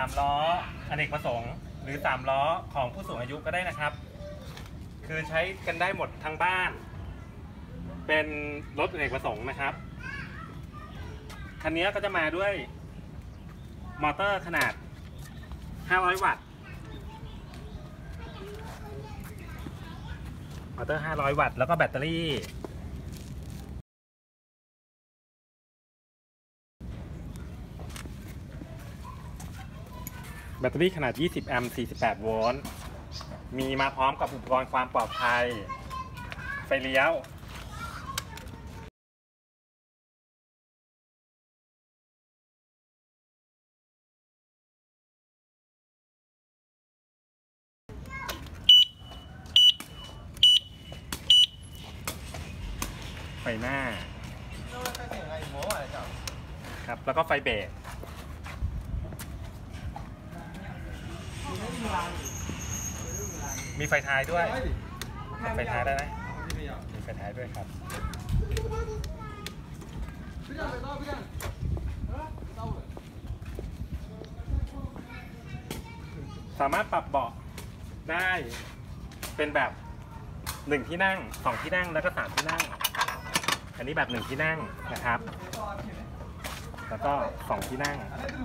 3 ล้ออเนกประสงค์ หรือสามล้อของผู้สูงอายุก็ได้นะครับ คือใช้กันได้หมดทั้งบ้าน เป็นรถอเนกประสงค์นะครับ คันนี้ก็จะมาด้วยมอเตอร์ขนาด 500 วัตต์ มอเตอร์ 500 วัตต์ แล้วก็แบตเตอรี่ แบตเตอรี่ขนาด 20 แอมป์ 48 โวลต์ มีมาพร้อมกับอุปกรณ์ความปลอดภัย ไฟเลี้ยว ไฟหน้า ครับ แล้วก็ไฟเบรก มีไฟท้ายด้วยไฟท้ายได้ไหมมีไฟท้ายด้วยครับสามารถปรับเบาะได้เป็นแบบหนึ่งที่นั่งสองที่นั่งแล้วก็สามที่นั่ง อันนี้แบบหนึ่งที่นั่งนะครับ แล้วก็สองที่นั่ง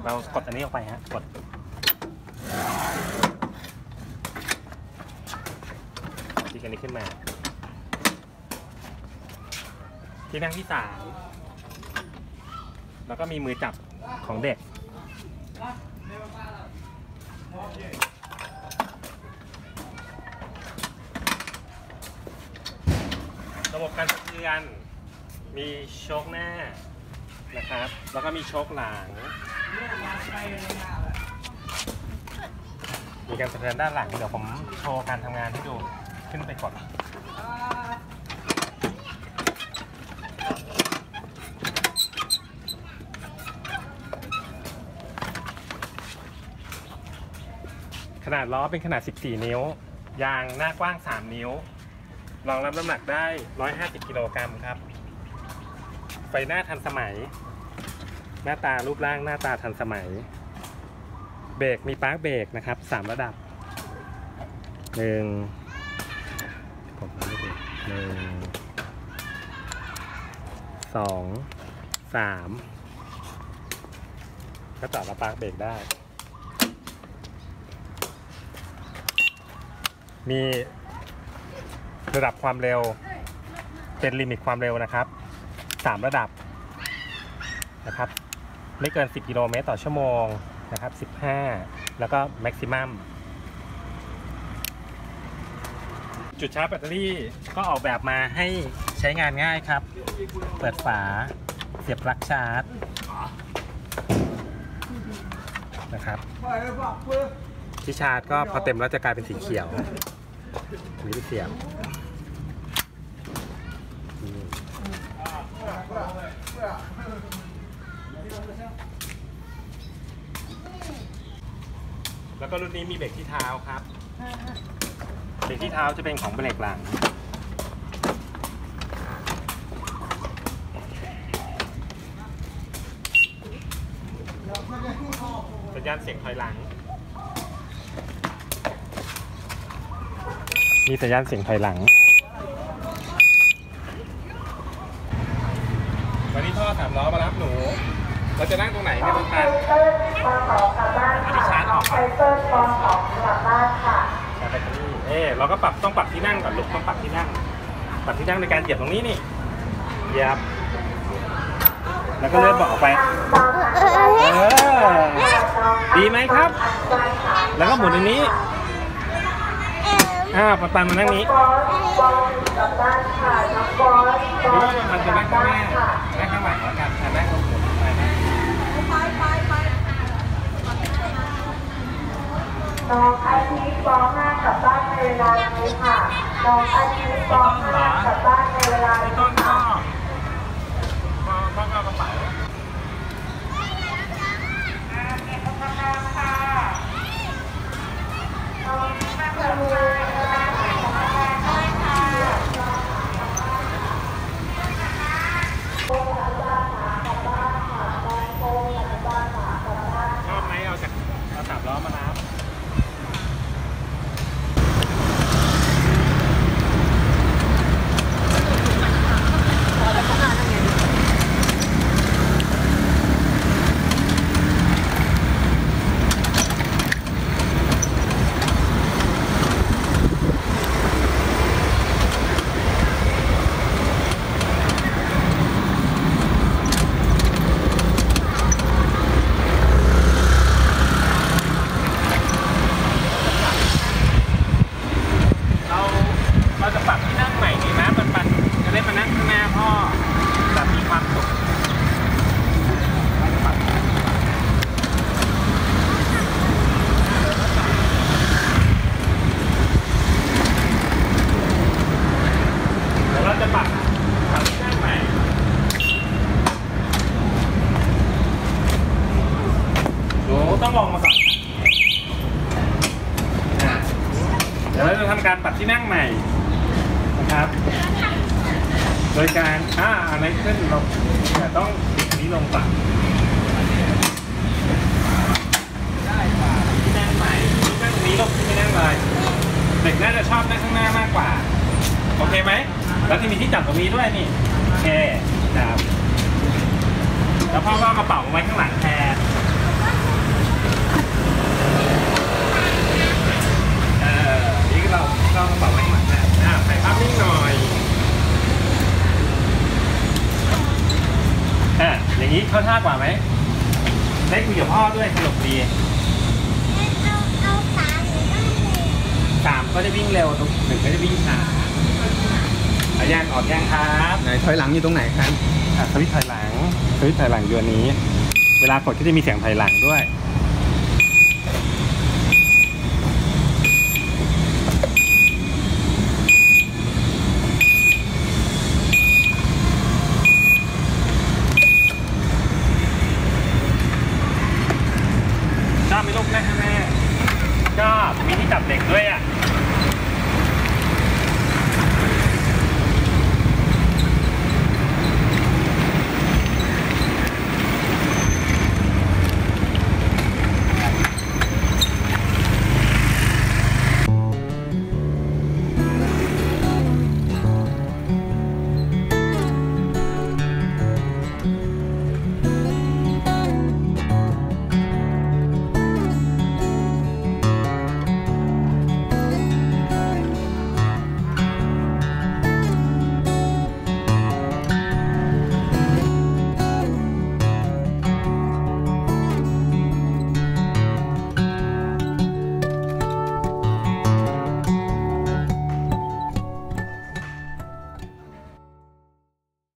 เรากดอันนี้ออกไปฮะกด ที่กันนี้ขึ้นมา ที่นั่งที่สามแล้วก็มีมือจับของเด็ก ระบบการสะเทือน มีโชคหน้านะครับ แล้วก็มีโชคหลัง มีการสะเทือนด้านหลัง เดี๋ยวผมโชว์การทำงานให้ดู ขึ้นไปก่อนขนาดล้อเป็นขนาด 14 นิ้ว ยางหน้ากว้าง 3 นิ้ว รองรับน้ำหนักได้ 150 กิโลกรัมครับ ไฟหน้าทันสมัย หน้าตารูปร่างหน้าตาทันสมัย เบรกมีปาร์คเบรกนะครับ3ระดับหนึ่งผมไม่ดูหนึ่งสองสามก็จอดแล้วปาร์คเบรกได้ มีระดับความเร็วเป็นลิมิตความเร็วนะครับสามระดับนะครับ ไม่เกิน 10 กิโลเมตรต่อชั่วโมง นะครับ 15 แล้วก็แม็กซิมัมจุดชาร์จแบตเตอรี่ก็ออกแบบมาให้ใช้งานง่ายครับ เปิดฝาเสียบปลั๊กชาร์จนะครับที่ชาร์จก็พอเต็มแล้วจะกลายเป็นสีเขียวนนี้เป็นเสียบอืม แล้วก็รุ่นนี้มีเบรกที่เท้าครับ เบรกที่เท้าจะเป็นของเบรกหลัง สัญญาณเสียงถอยหลัง มีสัญญาณเสียงถอยหลังวันนี้พ่อสามล้อมารับหนู เราจะนั่งตรงไหนเนี่ยน้องตาลอันนี้ชาร์จออกก่อนเปิดปอนสองกลับบ้านค่ะชาร์จแบตเตอรี่เอ๊ะเราก็ปรับต้องปรับที่นั่งก่อนลูกต้องปรับที่นั่ง ปรับที่นั่งในการเหยียบตรงนี้นี่เหยียบ แล้วก็เลื่อนเบาะออกไป เออ ดีไหมครับ แล้วก็หมุนอันนี้อ่าปตันมานั่งนี้บอสบอสกลับบ้านค่ะน้องบอสหบรืออว่าสมันจะนั่งข้างหน้านั่งข้างหลังแล้วกันอะนั่งตรงหมุนไปนะ น้องอาทิตย์ปห้ากลับบ้านใน เวลานี้ค่ะน้องอาทิตย์ปห้ากลับบ้านในเวลานี้ การปรับที่นั่งใหม่นะครับโดยการอ่าอะไรขึ้นเราจะต้องนี้ลงปรับที่นั่งใหม่ที่นั่งนี้ลงที่นั่งเลยเด็กน่าจะชอบนั่งข้างหน้ามากกว่า โอเคไหม แล้วที่มีที่จับตรงนี้ด้วยนี่โอเคจับแล้วพ่อก็กระเป๋าไว้ข้างหลังแทน นี้เข้าท่ากว่าไหมได้คุยกับพ่อด้วยสนุกดีเอาเอาขาหรือได้เลยสามก็จะวิ่งเร็วตรงหนึ่งก็จะวิ่งช้าอายังออกยังครับไหนถอยหลังอยู่ตรงไหนครับอะสวิตช์ถอยหลังสวิตช์ถอยหลังอยู่อันนี้ เวลากดก็จะมีเสียงถอยหลังด้วย